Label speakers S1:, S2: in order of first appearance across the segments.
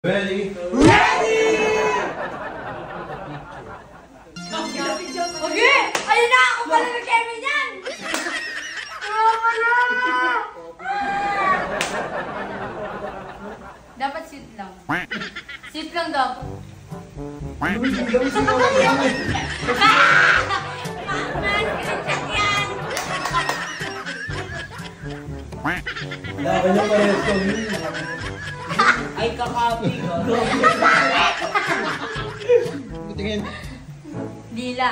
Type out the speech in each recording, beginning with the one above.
S1: Ready?
S2: Okay! Ayun na! Ako pala ng Kevin yan! Tama na! Dapat sit lang. Sit lang dapat.
S1: Luis, Luis, Luis,
S3: Ay, kakapi ka.
S1: Tingin.
S2: Dila.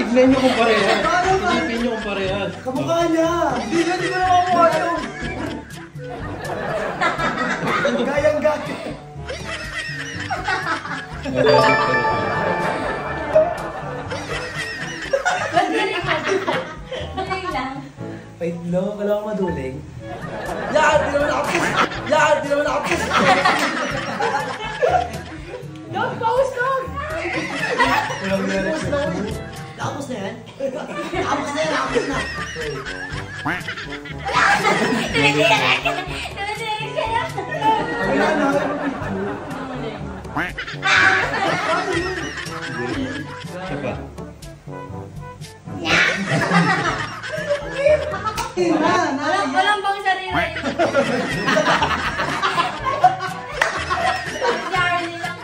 S1: Tignan niyo kung parehas. Isipin niyo kung parehas.
S3: Kamukha niya. Hindi niya, hindi ko naman po ano. Gayang
S2: ka?
S3: Wait, no, wala akong maduling. Yan, di naman nakapis. Yan, di naman nakapis.
S2: Don't post!
S1: Walang
S3: Tapos na eh. Tapos na yan? Tapos na yan, tapos na.
S2: Tumitirik! Tumitirik kayo!
S3: Ang ina na.
S1: Siya pa.
S2: Walang, walang bang sarili. Charlie lang.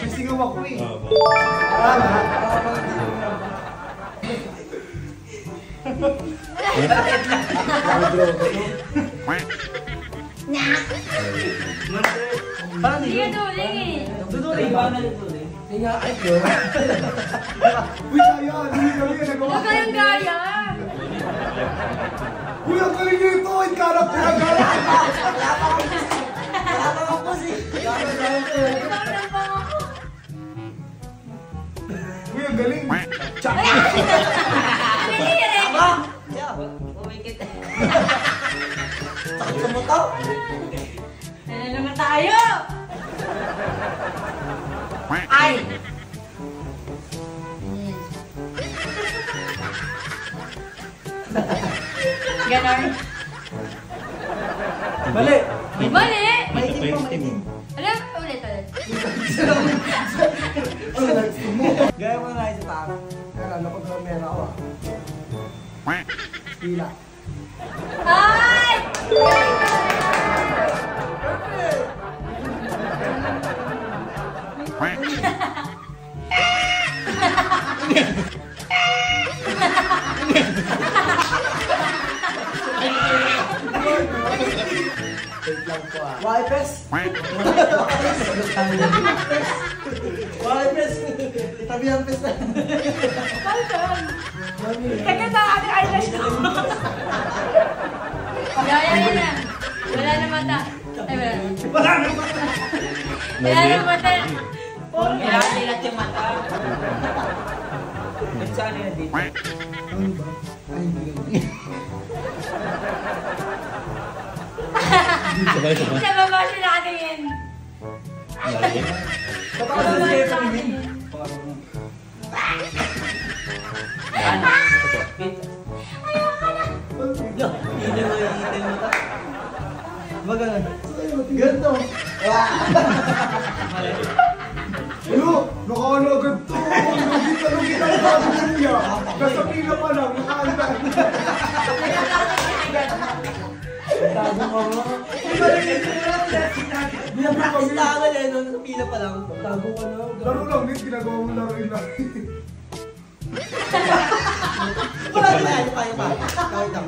S3: Sisigaw ako eh.
S1: Oo, ba?
S3: Tama. Tama. Parang
S2: Hindi ka duling eh.
S3: Duduling ba na duduling? Hindi nga, ay, yun. Uy, kaya, hindi kami nagawa.
S2: Huwag kayong gaya.
S3: Uy, ang galing nito! Ang karap ko ang! Wala pa ako
S2: na ba ako?
S3: Uy, ang galing! Tsak!
S2: Tumitirik!
S3: Ba? Yeah, umikit. Sakit sa mata.
S2: Ganon.
S3: Mali!
S2: Mali!
S1: Ito yung team mo.
S2: Alam, ulit, ulit.
S3: Gaya mo na isa pa. Kaya ano na meron ako. Hila.
S2: Ay!
S3: Wait Ang pes na.
S2: Teka sa ating eyelash ko. Yan, yan, yan. Wala na mata. Ay, wala na.
S3: Wala naman.
S2: Wala na mata.
S4: Kaya nilat yung mata. Saan yun dito?
S3: Ano ba? Ay, hindi.
S1: Sabay, sabay.
S2: Sa baba siya nakatingin.
S1: Lagi.
S2: Sa baba siya nakatingin.
S4: Ano? Hindi na makikita yung mata.
S3: Ba ganun? Ganito. Ano? Nakaano agad to. Lugit na lugit. Nasa pila pa lang. Nakaanda. Tago ka nga.
S4: Binapractice na ako eh, nung sa pila lang.
S3: Tago na. Laro lang, Nick. Ginagawa mo laro yun lang.
S4: Wala na yan, kaya pa. Kahit lang.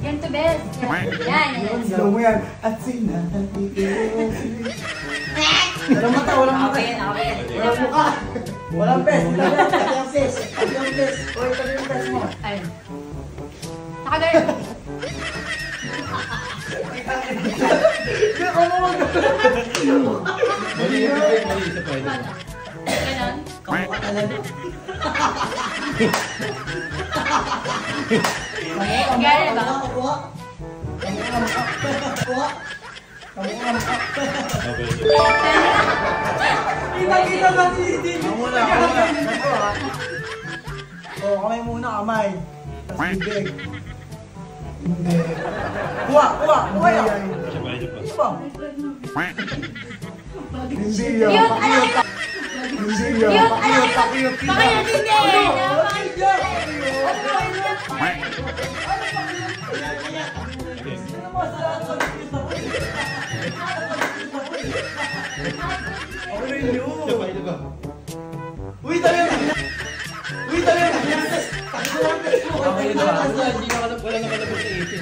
S2: Ganito, best. Yan, yan, yan.
S3: Slow mo yan. At sinabi ko. Walang mata, walang mata.
S4: Okay, okay.
S3: Walang mukha. Walang pes. Tabi ang pes. Tabi ang pes. Oy, tabi ang pes mo.
S2: Ayun. Nakagayon.
S1: Mali, isa pa, mali, isa pa. isa pa.
S2: Ganon.
S4: Kamukha talaga.
S2: Gano'n ba?
S3: Kuha. Kuha.
S5: Okay.
S4: Kita-kita ba si?
S3: Ako muna, muna. Oh, kamay muna, kamay. Tapos bibig. Hindi.
S4: Kuha, kuha, kuha yan.
S5: Siya pa.
S4: Ba?
S3: Hindi yan.
S2: alam Baka yun hindi.
S4: Ako rin yun.
S5: Siya ba, siya ba.
S4: Uy. Uy, talaga.
S5: Okay, ito ba? Hindi na wala wala nakalabas sa 18.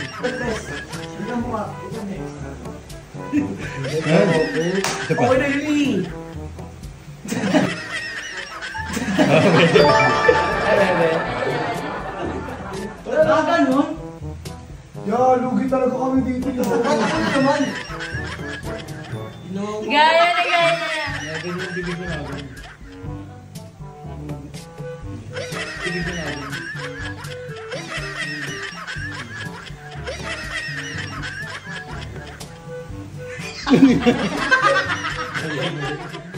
S3: Tignan mo nga. Tignan mo.
S4: Okay na yun eh. Wala ganun.
S3: Yeah, lugi talaga kami dito.
S4: Ano naman?
S2: Gaya na gaya na.
S5: Yung bibig mo natin. Bibig natin.
S2: Ah!
S4: Tawa, tawa. Mukha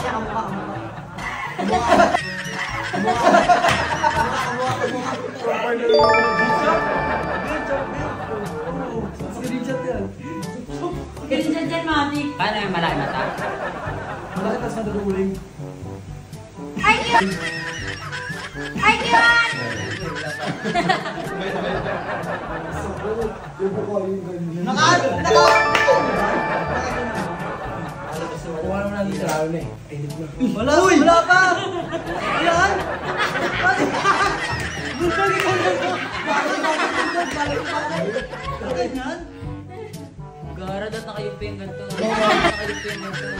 S4: siya, kamukha, kamukha.
S3: Kapay na lang.
S4: Si Richard yan.
S2: Matic.
S6: Paano yung malaki mata?
S4: Malaki tas maduduling.
S2: Ay, cute!
S3: Ganyan.
S4: Naka, naka. Sa lalo na eh. Wala, wala pa! Ayan! Balik mo! Balik ka na mo! Balik ka na mo!
S6: Daw nakayupo yung ganito. Nakayupo yung ganito.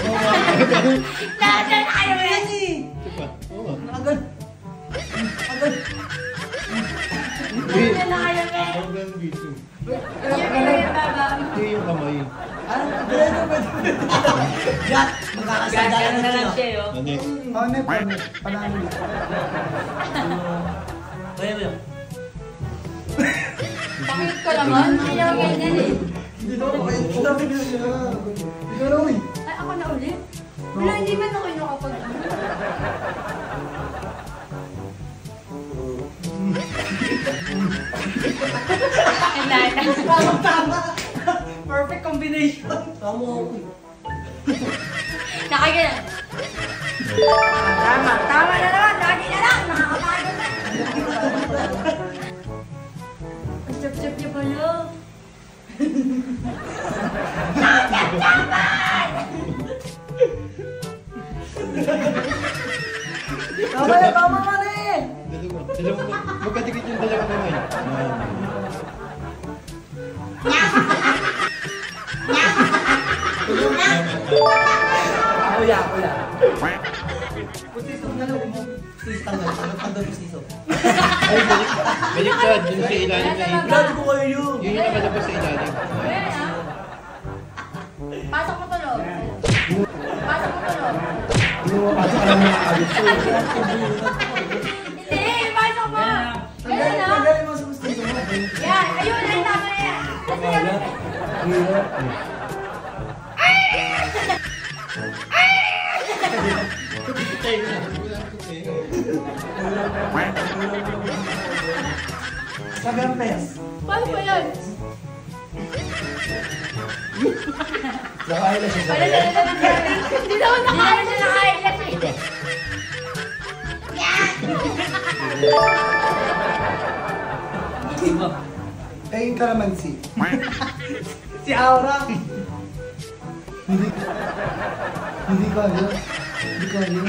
S4: Magkakasagala
S6: Gagano na lang siya yun.
S5: Ano yun?
S3: Ano, ano, panalo.
S4: Kaya mo yun.
S2: Pakit ko naman. Naman ganyan eh.
S3: Hindi na ako. Sinabi niya siya. Ikaw na, uy.
S2: Ay, ako na ulit? Wala, hindi man ako yung nakapag ano. Ang lana.
S4: Tama, tama! Perfect combination! Tama ako eh.
S2: Nakagana. Tama. Tama na naman. Lagi na lang. Nakakapagod na. Ang chap-chap niya pala.
S4: Tama na, tama na eh!
S5: Dalawa. Dalawa. Magkadikit yung dalawa kamay.
S4: Kuya, kuya. Pustiso na lang mo. Pustiso tanggal. Tanggal tanggal pustiso.
S5: Ay, balik. Baliktad. Yun sa ilalim na.
S4: Blood ko kayo yun!
S5: Yun yung nakalabas sa ilalim.
S2: Pasok mo to, Lord. Pasok mo to, Lord.
S3: Pasok ka lang mga agad ko.
S2: Hindi, pasok mo. Ganun ah.
S3: Tanggalin mo sa gusto mo.
S2: Yan, ayun, ay tama na yan. Kasi yan.
S3: Sabi ang pes.
S2: Paano ba yan?
S3: Nakain na siya.
S2: Na na lang yan. Hindi naman nakain siya nakailan eh.
S5: Iba.
S3: Tingin ka naman si.
S4: Si Aura!
S3: Hindi. Hindi ka yun. Hindi ka yun.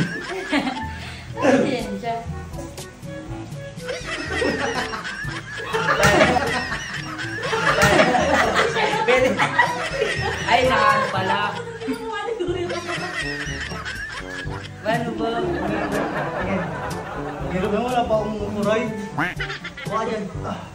S2: Kasi yan siya.
S6: Ay, nakaano pala. Ano ba?
S4: Pero ba wala pa akong umuray? Baka dyan. Ah.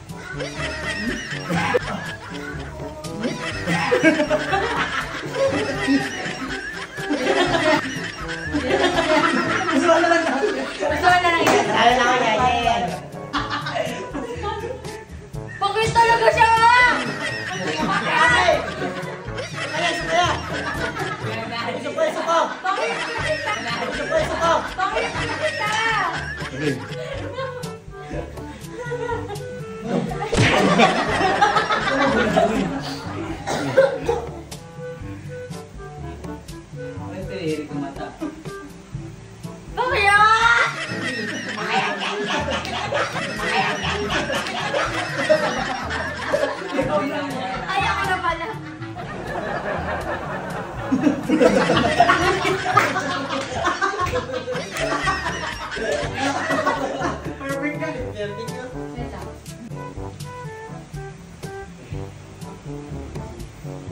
S3: Perfect ka.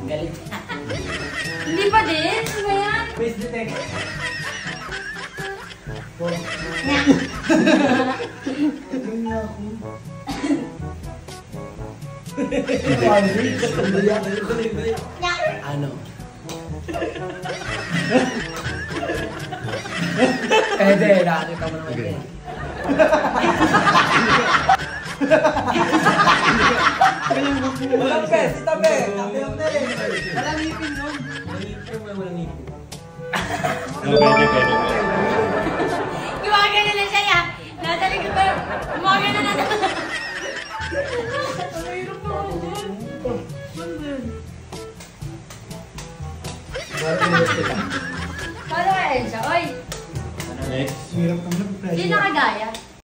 S6: Galit.
S2: Hindi pa din? Ano ba yan?
S4: Face detect.
S3: Ako.
S4: Ano? Pwede, nakakita mo naman yan. Walang pes, tabi. Tabi ang pes. Walang ngipin nun. Walang ngipin.
S1: Pwede, pwede, pwede.
S2: Gumagana na siya ya. Nasa likod ko. Gumagana na. Mayroon pa ako dyan. Kaya yun siya? Oy,
S1: Next.
S3: Hirap ka na.
S2: hindi nakagaya.